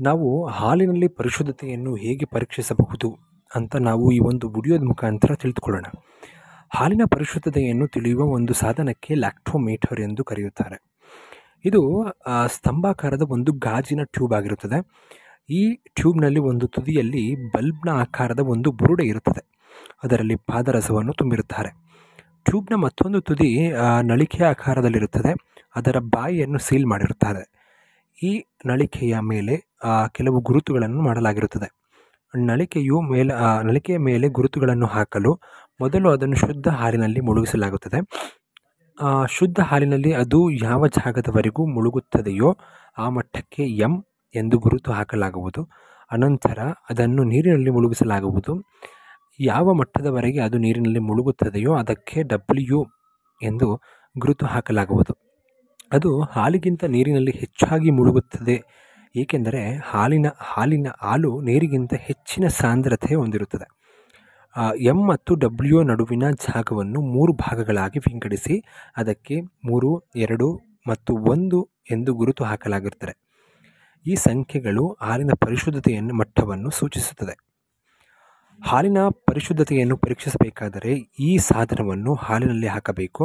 ನಾವು ಹಾಲಿನಲ್ಲಿ ಪರಿಶುದ್ಧತೆಯನ್ನು ಹೇಗೆ ಪರೀಕ್ಷಿಸಬಹುದು ಅಂತ ನಾವು ಈ ಒಂದು ವಿಡಿಯೋದ ಮುಖಾಂತರ ತಿಳಿದುಕೊಳ್ಳೋಣ. ಹಾಲಿನ ಪರಿಶುದ್ಧತೆಯನ್ನು ತಿಳಿಯುವ ಒಂದು ಸಾಧನಕ್ಕೆ ಲ್ಯಾಕ್ಟೋಮೀಟರ್ ಎಂದು ಕರೆಯುತ್ತಾರೆ. ಇದು ಸ್ತಂಭಾಕಾರದ ಒಂದು ಗಾಜಿನ ಟ್ಯೂಬ್ ಆಗಿರುತ್ತದೆ. ಈ ಟ್ಯೂಬ್ನಲ್ಲಿ ಒಂದು ತುದಿಯಲ್ಲಿ ಬಲ್ಬ್ನ ಆಕಾರದ ಒಂದು ಬುರುಡೆ ಇರುತ್ತದೆ. ಅದರಲ್ಲಿ ಪಾದರಸವನ್ನು ತುಂಬಿರುತ್ತಾರೆ. ಟ್ಯೂಬ್ನ ಮತ್ತೊಂದು ತುದಿ ನಳಿಕೆಯ ಆಕಾರದಲ್ಲಿರುತ್ತದೆ. ಅದರ ಬಾಯಿಯನ್ನು ಸೀಲ್ ಮಾಡಿರುತ್ತಾರೆ. ಈ ನಳಿಕೆಯ ಮೇಲೆ ಕೆಲವು ಗುರುತುಗಳನ್ನು ಮಾಡಲಾಗಿರುತ್ತದೆ. ನಳಿಕೆಯು ಮೇಲೆ ನಳಿಕೆಯ ಮೇಲೆ ಗುರುತುಗಳನ್ನು ಹಾಕಲು ಮೊದಲು ಅದನ್ನು ಶುದ್ಧ ಹಾಲಿನಲ್ಲಿ ಮುಳುಗಿಸಲಾಗುತ್ತದೆ. ಶುದ್ಧ ಹಾಲಿನಲ್ಲಿ ಅದು ಯಾವ ಜಾಗದವರೆಗೂ ಮುಳುಗುತ್ತದೆಯೋ ಆ ಮಟ್ಟಕ್ಕೆ ಎಂ ಎಂದು ಗುರುತು ಹಾಕಲಾಗುವುದು. ಅನಂತರ ಅದನ್ನು ನೀರಿನಲ್ಲಿ ಮುಳುಗಿಸಲಾಗುವುದು. ಯಾವ ಮಟ್ಟದವರೆಗೆ ಅದು ನೀರಿನಲ್ಲಿ ಮುಳುಗುತ್ತದೆಯೋ ಅದಕ್ಕೆ ಡಬ್ಲ್ಯೂ ಎಂದು ಗುರುತು ಹಾಕಲಾಗುವುದು. ಅದು ಹಾಲಿಗಿಂತ ನೀರಿನಲ್ಲಿ ಹೆಚ್ಚಾಗಿ ಮುಳುಗುತ್ತದೆ ಏಕೆಂದರೆ ಹಾಲಿನ ಹಾಲಿನ ಹಾಲು ನೀರಿಗಿಂತ ಹೆಚ್ಚಿನ ಸಾಂದ್ರತೆ ಹೊಂದಿರುತ್ತದೆ. ಎಂ ಮತ್ತು ಡಬ್ಲ್ಯೂ ನಡುವಿನ ಜಾಗವನ್ನು ಮೂರು ಭಾಗಗಳಾಗಿ ವಿಂಗಡಿಸಿ, ಅದಕ್ಕೆ ಮೂರು, ಎರಡು ಮತ್ತು ಒಂದು ಎಂದು ಗುರುತು ಹಾಕಲಾಗಿರುತ್ತದೆ ಈ ಸಂಖ್ಯೆಗಳು ಹಾಲಿನ ಪರಿಶುದ್ಧತೆಯನ್ನು, ಮಟ್ಟವನ್ನು ಸೂಚಿಸುತ್ತದೆ. ಹಾಲಿನ ಪರಿಶುದ್ಧತೆಯನ್ನು ಪರೀಕ್ಷಿಸಬೇಕಾದರೆ ಈ ಸಾಧನವನ್ನು ಹಾಲಿನಲ್ಲಿ ಹಾಕಬೇಕು.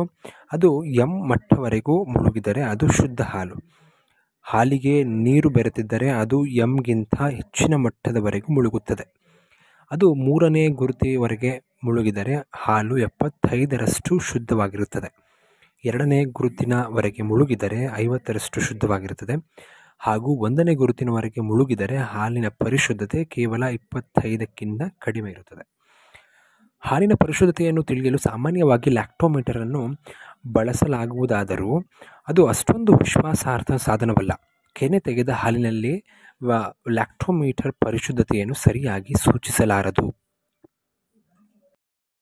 ಅದು ಎಂ ಮಟ್ಟವರೆಗೂ ಮುಳುಗಿದರೆ ಅದು ಶುದ್ಧ ಹಾಲು. ಹಾಲಿಗೆ ನೀರು ಬೆರೆತಿದ್ದರೆ ಅದು ಎಂಗಿಂತ ಹೆಚ್ಚಿನ ಮಟ್ಟದವರೆಗೂ ಮುಳುಗುತ್ತದೆ. ಅದು ಮೂರನೇ ಗುರುತಿವರೆಗೆ ಮುಳುಗಿದರೆ ಹಾಲು ಎಪ್ಪತ್ತೈದರಷ್ಟು ಶುದ್ಧವಾಗಿರುತ್ತದೆ. ಎರಡನೇ ಗುರುತಿನವರೆಗೆ ಮುಳುಗಿದರೆ ಐವತ್ತರಷ್ಟು ಶುದ್ಧವಾಗಿರುತ್ತದೆ. ಹಾಗೂ ಒಂದನೇ ಗುರುತಿನವರೆಗೆ ಮುಳುಗಿದರೆ ಹಾಲಿನ ಪರಿಶುದ್ಧತೆ ಕೇವಲ ಇಪ್ಪತ್ತೈದಕ್ಕಿಂತ ಕಡಿಮೆ ಇರುತ್ತದೆ. ಹಾಲಿನ ಪರಿಶುದ್ಧತೆಯನ್ನು ತಿಳಿಯಲು ಸಾಮಾನ್ಯವಾಗಿ ಲ್ಯಾಕ್ಟೋಮೀಟರನ್ನು ಬಳಸಲಾಗುವುದಾದರೂ ಅದು ಅಷ್ಟೊಂದು ವಿಶ್ವಾಸಾರ್ಹ ಸಾಧನವಲ್ಲ. ಕೆನೆ ತೆಗೆದ ಹಾಲಿನಲ್ಲಿ ಲ್ಯಾಕ್ಟೋಮೀಟರ್ ಪರಿಶುದ್ಧತೆಯನ್ನು ಸರಿಯಾಗಿ ಸೂಚಿಸಲಾರದು.